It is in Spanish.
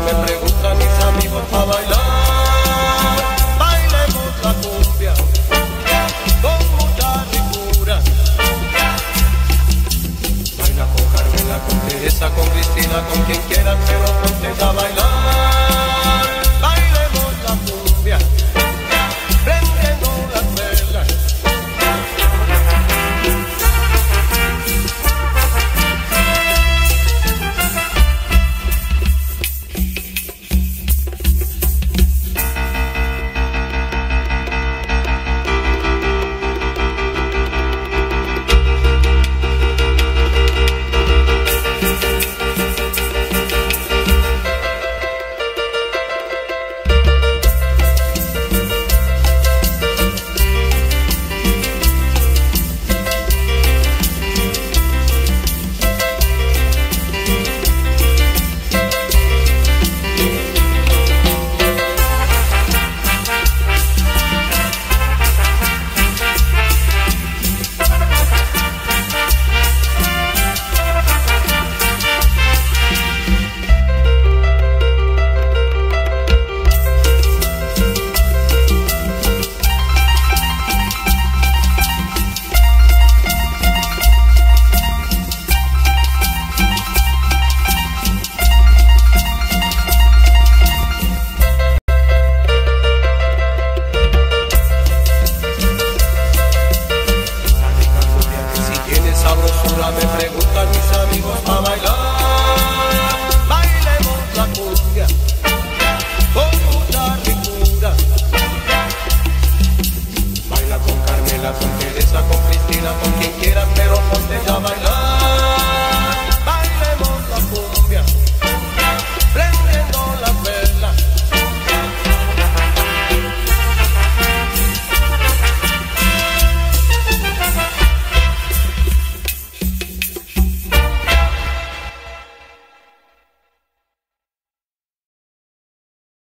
me preguntan mis amigos para me preguntan mis amigos para bailar. Bailemos la cumbia con mucha ricura. Baila con Carmela, con Teresa, con Cristina, con quien quieras, pero no ponte a bailar.